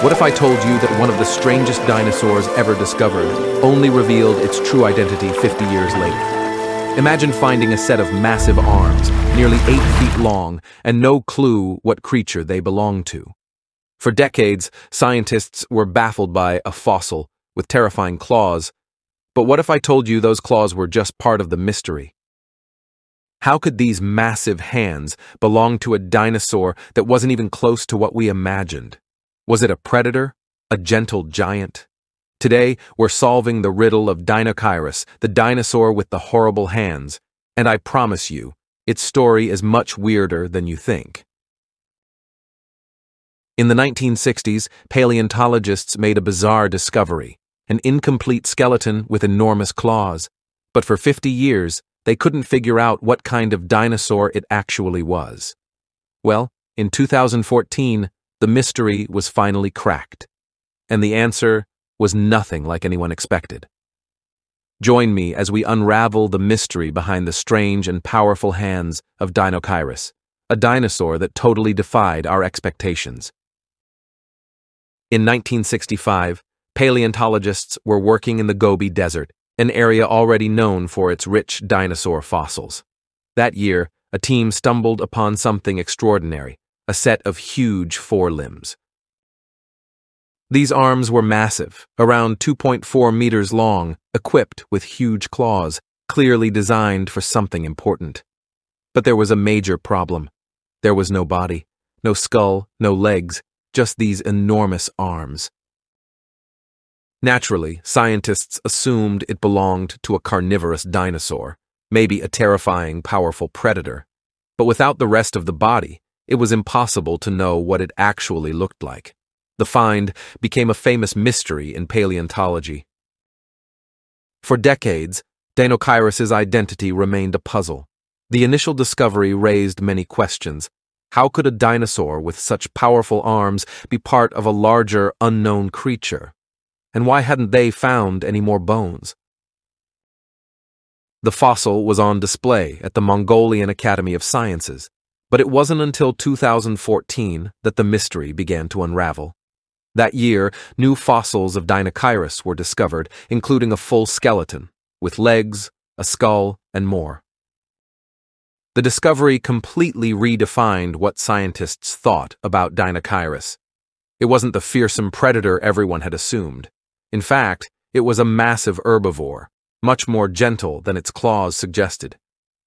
What if I told you that one of the strangest dinosaurs ever discovered only revealed its true identity 50 years later? Imagine finding a set of massive arms, nearly 8 feet long, and no clue what creature they belonged to. For decades, scientists were baffled by a fossil with terrifying claws. But what if I told you those claws were just part of the mystery? How could these massive hands belong to a dinosaur that wasn't even close to what we imagined? Was it a predator? A gentle giant? Today, we're solving the riddle of Deinocheirus, the dinosaur with the horrible hands, and I promise you, its story is much weirder than you think. In the 1960s, paleontologists made a bizarre discovery, an incomplete skeleton with enormous claws. But for 50 years, they couldn't figure out what kind of dinosaur it actually was. Well, in 2014, the mystery was finally cracked, and the answer was nothing like anyone expected. Join me as we unravel the mystery behind the strange and powerful hands of Deinocheirus, a dinosaur that totally defied our expectations. In 1965, paleontologists were working in the Gobi Desert, an area already known for its rich dinosaur fossils. That year, a team stumbled upon something extraordinary a set of huge forelimbs. These arms were massive, around 2.4 meters long, equipped with huge claws, clearly designed for something important. But there was a major problem. There was no body, no skull, no legs, just these enormous arms. Naturally, scientists assumed it belonged to a carnivorous dinosaur, maybe a terrifying, powerful predator. But without the rest of the body, it was impossible to know what it actually looked like. The find became a famous mystery in paleontology. For decades, Deinocheirus's identity remained a puzzle. The initial discovery raised many questions. How could a dinosaur with such powerful arms be part of a larger, unknown creature? And why hadn't they found any more bones? The fossil was on display at the Mongolian Academy of Sciences. But it wasn't until 2014 that the mystery began to unravel. That year, new fossils of Deinocheirus were discovered, including a full skeleton, with legs, a skull, and more. The discovery completely redefined what scientists thought about Deinocheirus. It wasn't the fearsome predator everyone had assumed. In fact, it was a massive herbivore, much more gentle than its claws suggested.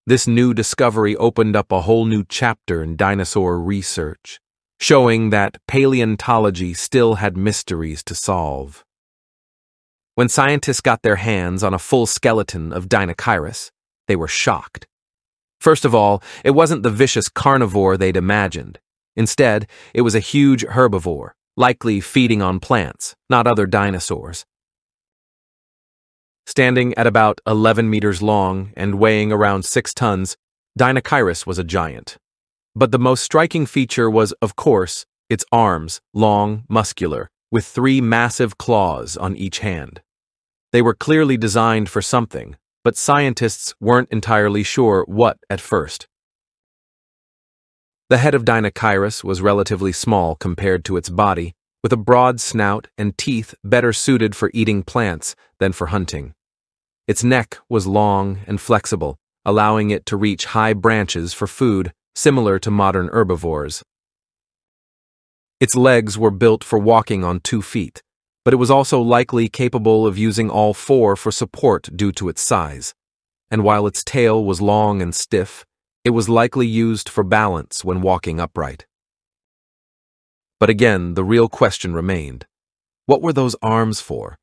This new discovery opened up a whole new chapter in dinosaur research, showing that paleontology still had mysteries to solve. When scientists got their hands on a full skeleton of Deinocheirus, they were shocked. First of all, it wasn't the vicious carnivore they'd imagined. Instead, it was a huge herbivore, likely feeding on plants, not other dinosaurs. Standing at about 11 meters long and weighing around 6 tons, Deinocheirus was a giant. But the most striking feature was, of course, its arms, long, muscular, with three massive claws on each hand. They were clearly designed for something, but scientists weren't entirely sure what at first. The head of Deinocheirus was relatively small compared to its body, with a broad snout and teeth better suited for eating plants than for hunting. Its neck was long and flexible, allowing it to reach high branches for food, similar to modern herbivores. Its legs were built for walking on two feet, but it was also likely capable of using all four for support due to its size. And while its tail was long and stiff, it was likely used for balance when walking upright. But again, the real question remained. What were those arms for?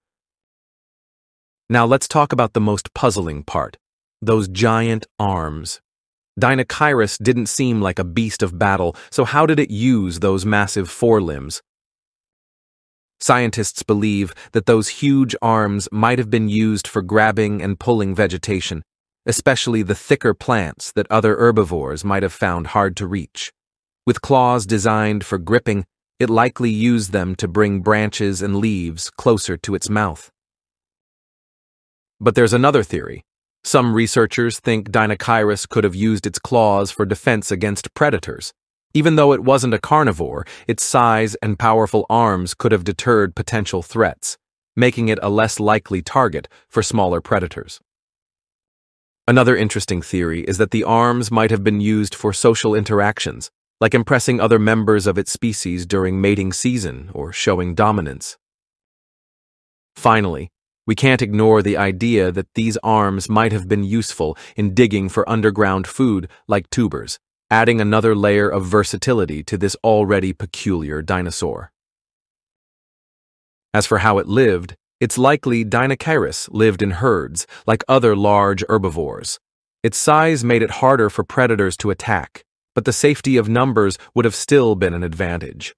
Now let's talk about the most puzzling part those giant arms. Deinocheirus didn't seem like a beast of battle, so how did it use those massive forelimbs? Scientists believe that those huge arms might have been used for grabbing and pulling vegetation, especially the thicker plants that other herbivores might have found hard to reach. With claws designed for gripping, it likely used them to bring branches and leaves closer to its mouth. But there's another theory. Some researchers think Deinocheirus could have used its claws for defense against predators, Even though it wasn't a carnivore, its size and powerful arms could have deterred potential threats, making it a less likely target for smaller predators. Another interesting theory is that the arms might have been used for social interactions, like impressing other members of its species during mating season or showing dominance. Finally, we can't ignore the idea that these arms might have been useful in digging for underground food like tubers, adding another layer of versatility to this already peculiar dinosaur. As for how it lived, it's likely Deinocheirus lived in herds, like other large herbivores. Its size made it harder for predators to attack, but the safety of numbers would have still been an advantage.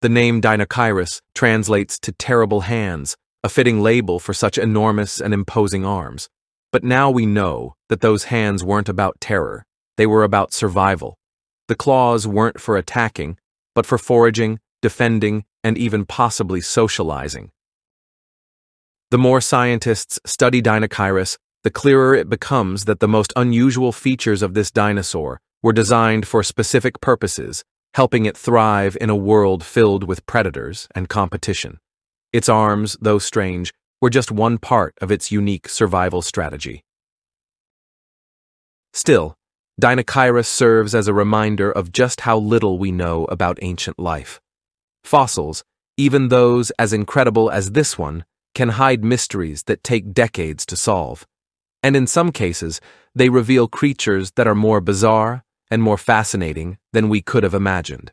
The name Deinocheirus translates to terrible hands, a fitting label for such enormous and imposing arms. But now we know that those hands weren't about terror, they were about survival. The claws weren't for attacking, but for foraging, defending, and even possibly socializing. The more scientists study Deinocheirus, the clearer it becomes that the most unusual features of this dinosaur were designed for specific purposes, helping it thrive in a world filled with predators and competition. Its arms, though strange, were just one part of its unique survival strategy. Still, Deinocheirus serves as a reminder of just how little we know about ancient life. Fossils, even those as incredible as this one, can hide mysteries that take decades to solve. And in some cases, they reveal creatures that are more bizarre and more fascinating than we could have imagined.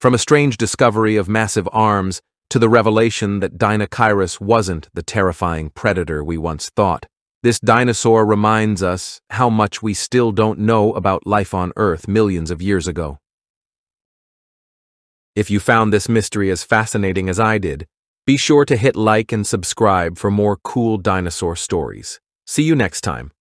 From a strange discovery of massive arms to the revelation that Deinocheirus wasn't the terrifying predator we once thought, this dinosaur reminds us how much we still don't know about life on Earth millions of years ago. If you found this mystery as fascinating as I did, be sure to hit like and subscribe for more cool dinosaur stories. See you next time.